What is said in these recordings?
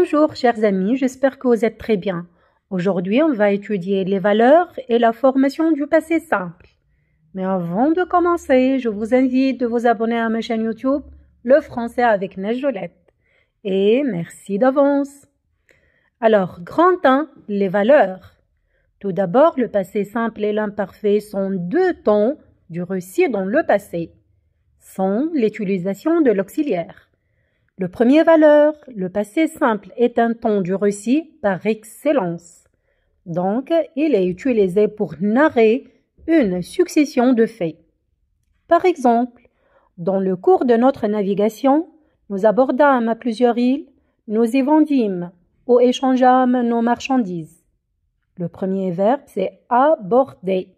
Bonjour chers amis, j'espère que vous êtes très bien. Aujourd'hui, on va étudier les valeurs et la formation du passé simple. Mais avant de commencer, je vous invite de vous abonner à ma chaîne YouTube Le français avec Najolette. Et merci d'avance. Alors, grand 1, les valeurs. Tout d'abord, le passé simple et l'imparfait sont deux temps du récit dans le passé, sans l'utilisation de l'auxiliaire. Le premier valeur, le passé simple, est un ton du récit par excellence. Donc, il est utilisé pour narrer une succession de faits. Par exemple, dans le cours de notre navigation, nous abordâmes à plusieurs îles, nous y vendîmes ou échangeâmes nos marchandises. Le premier verbe, c'est aborder.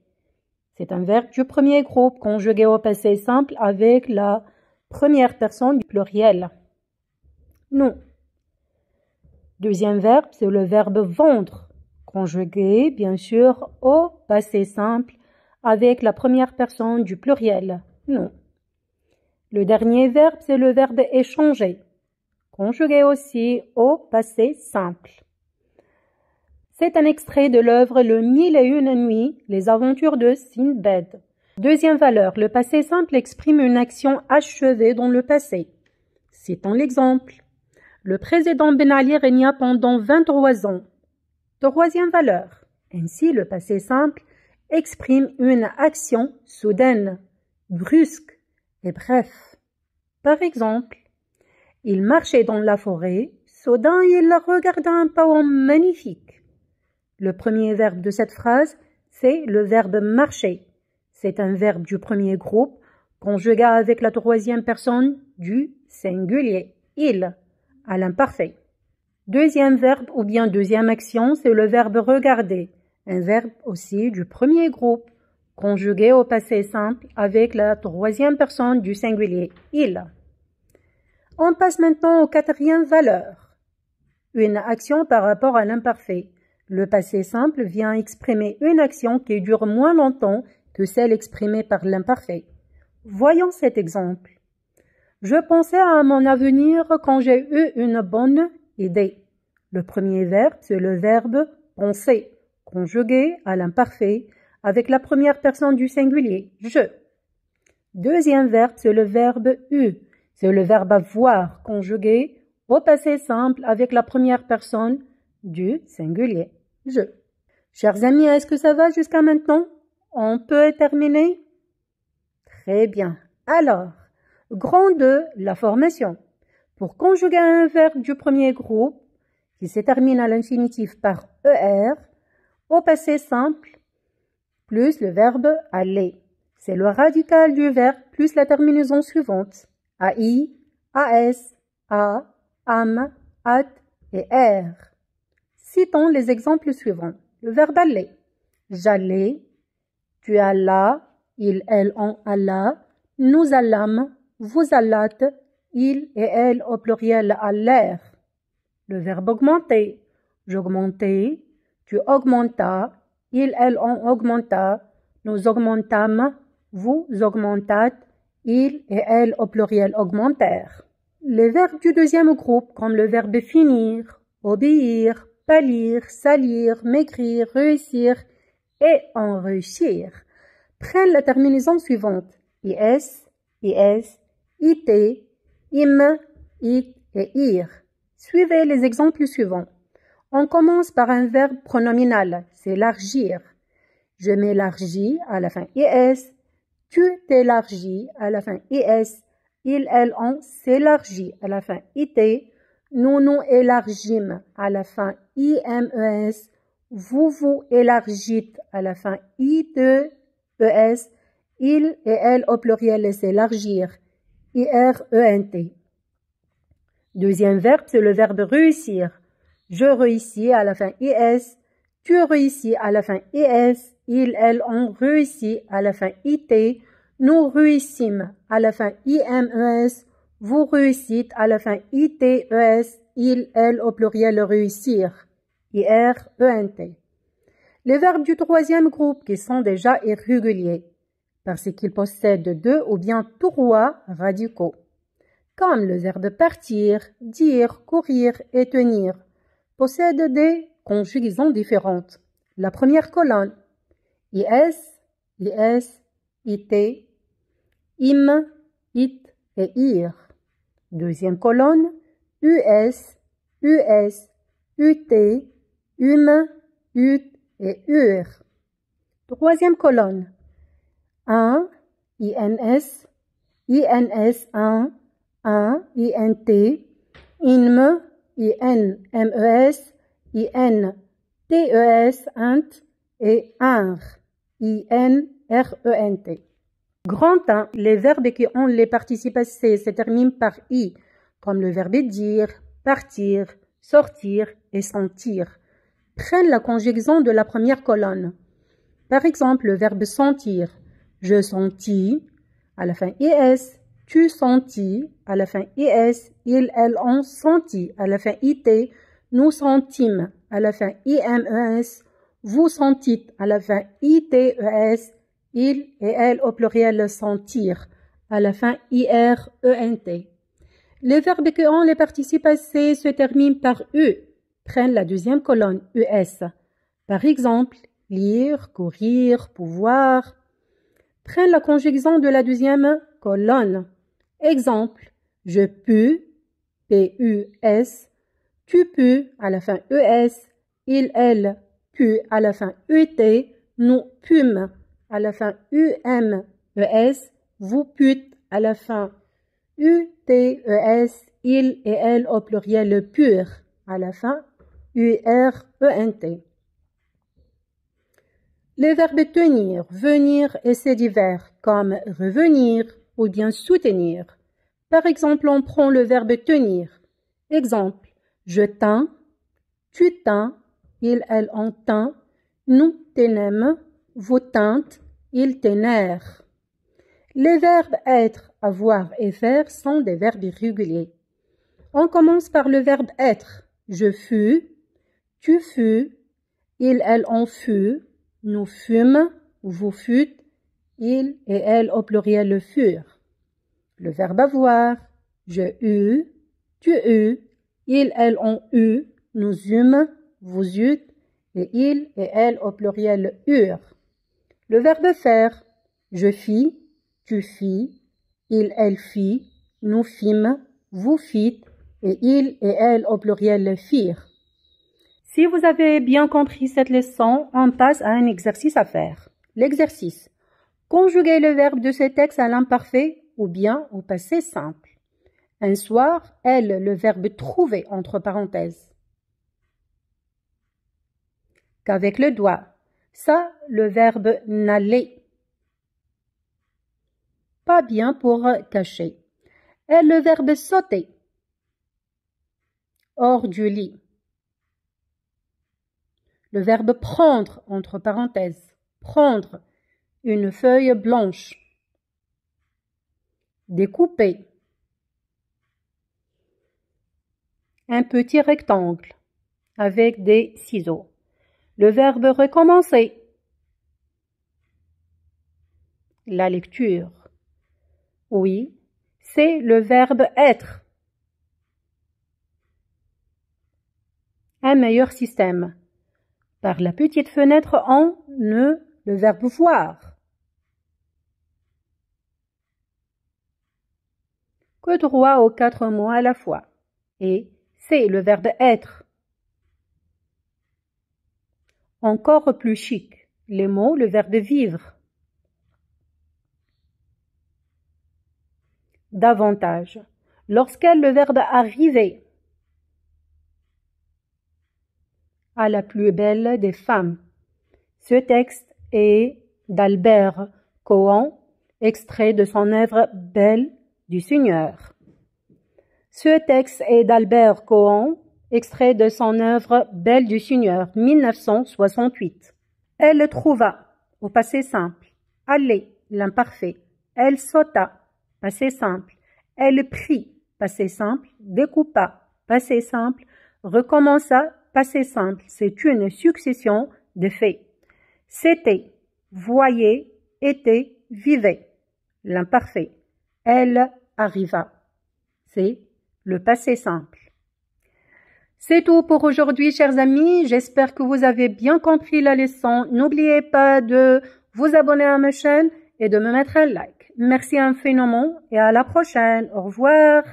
C'est un verbe du premier groupe conjugué au passé simple avec la première personne du pluriel. Non. Deuxième verbe, c'est le verbe vendre, conjugué bien sûr au passé simple avec la première personne du pluriel. Non. Le dernier verbe, c'est le verbe échanger, conjugué aussi au passé simple. C'est un extrait de l'œuvre Le Mille et une nuits, les aventures de Sinbad. Deuxième valeur, le passé simple exprime une action achevée dans le passé. Citons l'exemple. Le président Ben Ali régna pendant 23 ans. Troisième valeur. Ainsi, le passé simple exprime une action soudaine, brusque et bref. Par exemple, il marchait dans la forêt, soudain il regarda un poème magnifique. Le premier verbe de cette phrase, c'est le verbe marcher. C'est un verbe du premier groupe conjugué avec la troisième personne du singulier, il à l'imparfait. Deuxième verbe ou bien deuxième action, c'est le verbe regarder, un verbe aussi du premier groupe, conjugué au passé simple avec la troisième personne du singulier, il. On passe maintenant aux quatrième valeur. Une action par rapport à l'imparfait. Le passé simple vient exprimer une action qui dure moins longtemps que celle exprimée par l'imparfait. Voyons cet exemple. Je pensais à mon avenir quand j'ai eu une bonne idée. Le premier verbe, c'est le verbe penser, conjugué à l'imparfait avec la première personne du singulier, je. Deuxième verbe, c'est le verbe eu, c'est le verbe avoir, conjugué au passé simple avec la première personne du singulier, je. Chers amis, est-ce que ça va jusqu'à maintenant? On peut terminer? Très bien. Alors, Grand 2, la formation. Pour conjuguer un verbe du premier groupe, qui se termine à l'infinitif par ER, au passé simple, plus le verbe aller. C'est le radical du verbe plus la terminaison suivante. AI, AS, A, AM, AT et R. Citons les exemples suivants. Le verbe aller. J'allais, tu allas, il, elle, on alla, nous allâmes, vous allâtes, il et elle au pluriel l'air. Le verbe augmenter. J'augmentais, tu augmentas, il, elle, on augmenta, nous augmentâmes, vous augmentâtes, il et elle au pluriel augmentèrent. Les verbes du deuxième groupe, comme le verbe finir, obéir, pâlir, salir, maigrir, réussir et enrichir, prennent la terminaison suivante. IS, IS, it, im, it et ir. Suivez les exemples suivants. On commence par un verbe pronominal, s'élargir. Je m'élargis à la fin. Is, tu t'élargis à la fin. Is, il, elle, on s'élargit à la fin. It, nous nous élargîmes à la fin. Imes, vous vous élargîtes à la fin. I es, il et elle au pluriel s'élargir. I-R-E-N-T. Deuxième verbe, c'est le verbe réussir. Je réussis à la fin IS, tu réussis à la fin IS, il, elle, on réussit à la fin IT, nous réussissons à la fin IMES, vous réussissez à la fin ITES, il, elle au pluriel réussir. I-R-E-N-T. Les verbes du troisième groupe qui sont déjà irréguliers parce qu'ils possèdent deux ou bien trois radicaux. comme le verbe partir, dire, courir et tenir, possèdent des conjugaisons différentes. La première colonne, is, is, it, im, it et ir. Deuxième colonne, us, us, ut, um, ut et ur. Troisième colonne, un, ins, ins, un, un, int, inm, in, mes, in, tes, int et inr, in, rent. Grand 1, les verbes qui ont les participes passés se terminent par i, comme le verbe dire, partir, sortir et sentir. Prennent la conjugaison de la première colonne. Par exemple, le verbe sentir. Je sentis, à la fin is, tu sentis, à la fin is, il, elle ont senti, à la fin it, nous sentîmes, à la fin imes, vous sentîtes, à la fin its, il et elle au pluriel sentir, à la fin IR-ENT. Les verbes qui ont les participes passés se terminent par U, prennent la deuxième colonne US. Par exemple, lire, courir, pouvoir, prennent la conjugaison de la deuxième colonne. Exemple, je pus, P-U-S, tu pus à la fin ES, il, elle, pu à la fin ET, nous pûmes à la fin UMES, vous pûtes à la fin UTES, il et elle au pluriel pur à la fin URENT. Les verbes tenir, venir et c'est divers comme revenir ou bien soutenir. Par exemple, on prend le verbe tenir. Exemple, je tins, tu tins, il, elle, on tint, nous tenêmes, vous teintes, ils ténèrent. Les verbes être, avoir et faire sont des verbes irréguliers. On commence par le verbe être. Je fus, tu fus, il, elle, on fut, nous fûmes, vous fûtes, il et elle au pluriel le furent. Le verbe avoir. Je eus, tu eus, il, elle, ont eu, nous eûmes, vous eûtes, et il et elle au pluriel eurent. Le verbe faire. Je fis, tu fis, il, elle fit, nous fîmes, vous fîtes, et il et elle au pluriel firent. Si vous avez bien compris cette leçon, on passe à un exercice à faire. L'exercice. Conjuguer le verbe de ce texte à l'imparfait ou bien au passé simple. Un soir, elle, le verbe trouver entre parenthèses. Qu'avec le doigt, ça, le verbe n'aller. Pas bien pour cacher. Et le verbe sauter. Hors du lit. Le verbe prendre, entre parenthèses. Prendre une feuille blanche. Découper. Un petit rectangle avec des ciseaux. Le verbe recommencer. La lecture. Oui, c'est le verbe être. Un meilleur système. Par la petite fenêtre en ne le verbe voir. Que droit aux quatre mots à la fois? Et c'est le verbe être. Encore plus chic, les mots, le verbe vivre. Davantage. Lorsqu'elle le verbe arriver. À la plus belle des femmes. Ce texte est d'Albert Cohen, extrait de son œuvre Belle du Seigneur. Ce texte est d'Albert Cohen, Extrait de son œuvre Belle du Seigneur, 1968. Elle trouva, au passé simple. Aller, l'imparfait. Elle sauta, passé simple. Elle prit, passé simple. Découpa, passé simple. Recommença, passé simple. C'est une succession de faits. C'était, voyait, était, vivait. L'imparfait. Elle arriva. c'est le passé simple. C'est tout pour aujourd'hui, chers amis. J'espère que vous avez bien compris la leçon. N'oubliez pas de vous abonner à ma chaîne et de me mettre un like. Merci infiniment et à la prochaine. Au revoir.